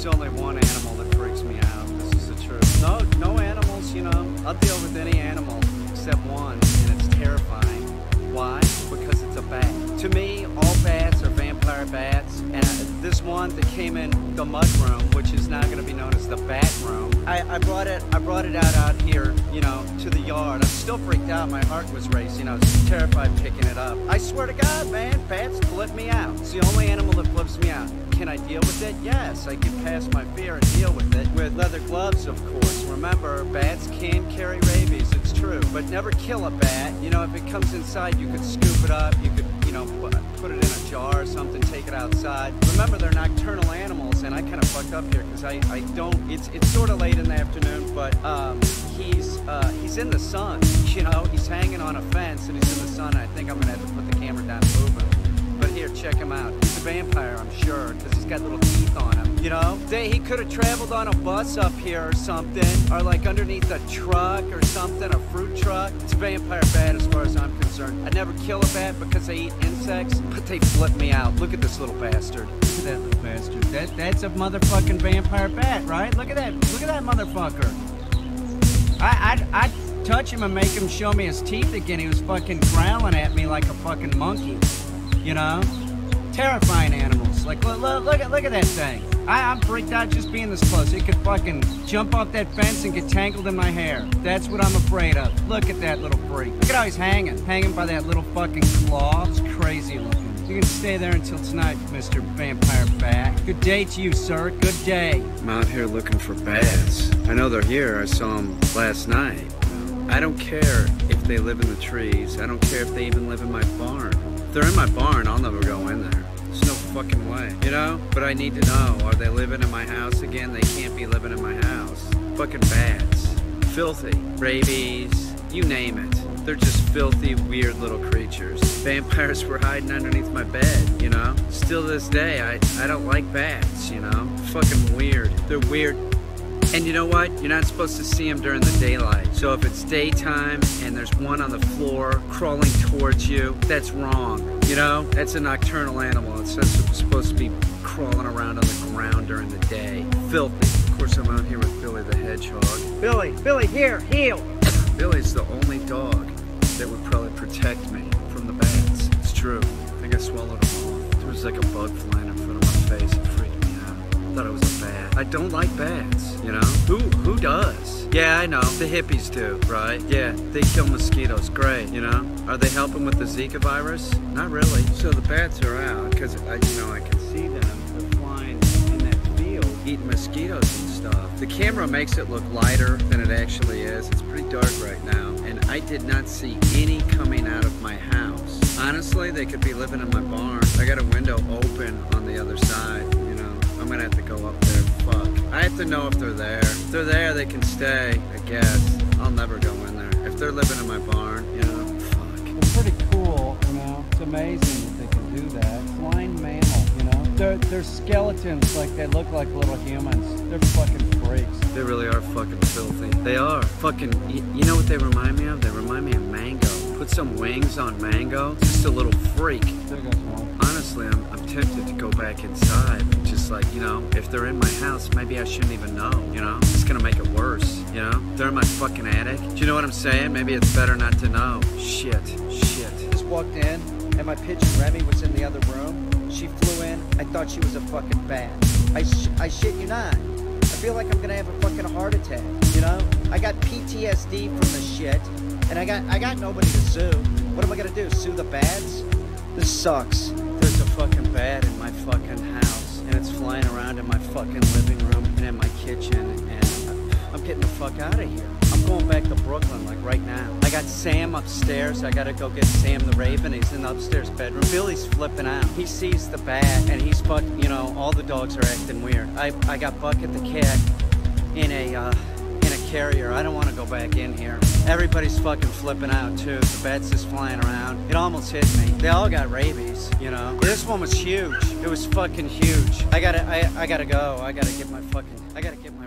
There's only one animal that freaks me out. This is the truth. No, no animals, you know. I'll deal with any animal except one, and it's terrifying. Why? Because it's a bat. To me, all bats are vampire bats, and this one that came in the mud room, which is now going to be known as the bat room. I, I brought it. I brought it out out here, you know, to the yard. I'm still freaked out. My heart was racing. I was terrified picking it up. I swear to God, man, bats flip me out. It's the only animal that flips me out. Can I deal with it? Yes, I can pass my fear and deal with it with leather gloves, of course. Remember, bats can carry rabies. It's true, but never kill a bat. You know, if it comes inside, you could scoop it up. You could, you know, put it in a jar or something, take it outside. Remember, they're nocturnal animals, and I kind of fucked up here because I, I don't. It's it's sort of late in the afternoon, but um, he's uh, he's in the sun. You know, he's hanging on a fence and he's in the sun. I think I'm gonna have to put the camera down and move him. But here, check him out. He's a vampire, I'm sure, because he's got little teeth on him. You know, they, he could have traveled on a bus up here or something, or like underneath a truck or something, a fruit truck. It's a vampire bat as far as I'm concerned. I'd never kill a bat because they eat insects, but they flip me out. Look at this little bastard. Look at that little bastard. That, that's a motherfucking vampire bat, right? Look at that. Look at that motherfucker. I, I, I touch him and make him show me his teeth again. He was fucking growling at me like a fucking monkey you know? Terrifying animals. Like, look, look, at, look at that thing. I, I'm freaked out just being this close. It could fucking jump off that fence and get tangled in my hair. That's what I'm afraid of. Look at that little freak. Look at how he's hanging. Hanging by that little fucking claw. It's crazy looking. You can stay there until tonight, Mr. Vampire Bat. Good day to you, sir. Good day. I'm out here looking for bats. I know they're here. I saw them last night. I don't care if they live in the trees. I don't care if they even live in my barn. They're in my barn, I'll never go in there. There's no fucking way, you know? But I need to know, are they living in my house again? They can't be living in my house. Fucking bats. Filthy. Rabies. You name it. They're just filthy, weird little creatures. Vampires were hiding underneath my bed, you know? Still to this day, I, I don't like bats, you know? Fucking weird. They're weird and you know what? You're not supposed to see them during the daylight. So if it's daytime and there's one on the floor crawling towards you, that's wrong. You know, that's a nocturnal animal. It's supposed to be crawling around on the ground during the day. Filthy. Of course, I'm out here with Billy the Hedgehog. Billy, Billy, here, heel. Billy's the only dog that would probably protect me from the bats. It's true. I think I swallowed him off. There was like a bug flying in front of my face I don't like bats, you know? Who who does? Yeah, I know. The hippies do, right? Yeah, they kill mosquitoes. Great, you know? Are they helping with the Zika virus? Not really. So the bats are out because you know, I can see them. Flying in that field, eating mosquitoes and stuff. The camera makes it look lighter than it actually is. It's pretty dark right now, and I did not see any coming out of my house. Honestly, they could be living in my barn. I got a window open on the other side you know? I'm gonna have to go up. Fuck. I have to know if they're there. If they're there, they can stay, I guess. I'll never go in there. If they're living in my barn, you know, fuck. It's pretty cool, you know. It's amazing that they can do that. Flying mammal, you know. They're, they're skeletons, like they look like little humans. They're fucking freaks. They really are fucking filthy. They are. Fucking, you know what they remind me of? They remind me of Mango. Put some wings on Mango. Just a little freak. Honestly, I'm, I'm tempted to go back inside. Just like, you know, if they're in my house, maybe I shouldn't even know, you know? It's gonna make it worse, you know? They're in my fucking attic. Do you know what I'm saying? Maybe it's better not to know. Shit, shit. Just walked in, and my pigeon Remy was in the other room. She flew in. I thought she was a fucking bat. I, sh I shit you not. I feel like I'm gonna have a fucking heart attack, you know? I got PTSD from the shit, and I got I got nobody to sue. What am I gonna do? Sue the bats? This sucks there's a fucking bat in my fucking house, and it's flying around in my fucking living room and in my kitchen, and I'm getting the fuck out of here. I'm going back to Brooklyn, like right now. I got Sam upstairs. I gotta go get Sam the Raven. He's in the upstairs bedroom. Billy's flipping out. He sees the bat, and he's fuck. You know, all the dogs are acting weird. I I got Bucket the cat in a. Uh, carrier. I don't want to go back in here. Everybody's fucking flipping out too. The bats is flying around. It almost hit me. They all got rabies, you know. This one was huge. It was fucking huge. I gotta, I, I gotta go. I gotta get my fucking, I gotta get my